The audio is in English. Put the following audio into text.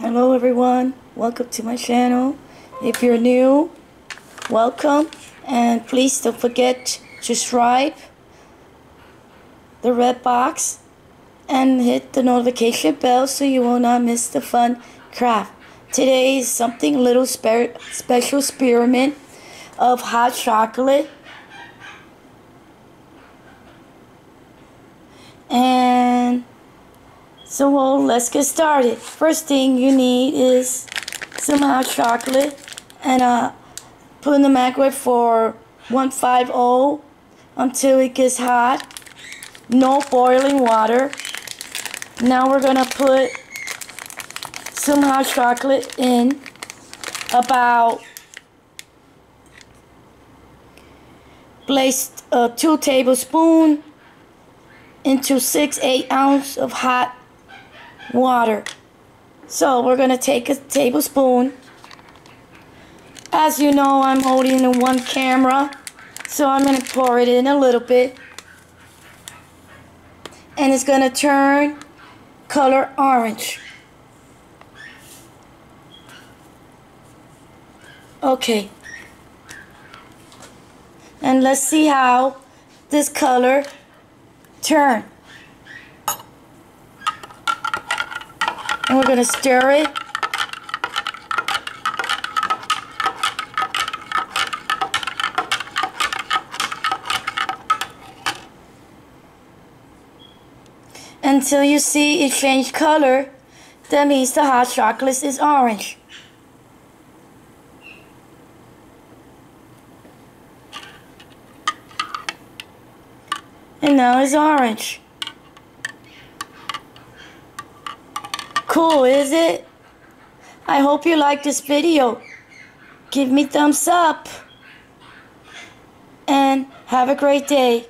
Hello everyone, welcome to my channel. If you're new, welcome and please don't forget to subscribe the red box and hit the notification bell so you will not miss the fun craft. Today is something little spe special experiment of hot chocolate and so well, let's get started. First thing you need is some hot chocolate and uh, put in the microwave for 150 until it gets hot. No boiling water. Now we're gonna put some hot chocolate in about place uh, two tablespoons into six eight ounce of hot water. So we're going to take a tablespoon. As you know, I'm holding the one camera, so I'm going to pour it in a little bit. And it's going to turn color orange. Okay. And let's see how this color turn. And we're going to stir it. Until you see it change color, that means the hot chocolate is orange. And now it's orange. Cool, is it? I hope you like this video. Give me thumbs up. And have a great day.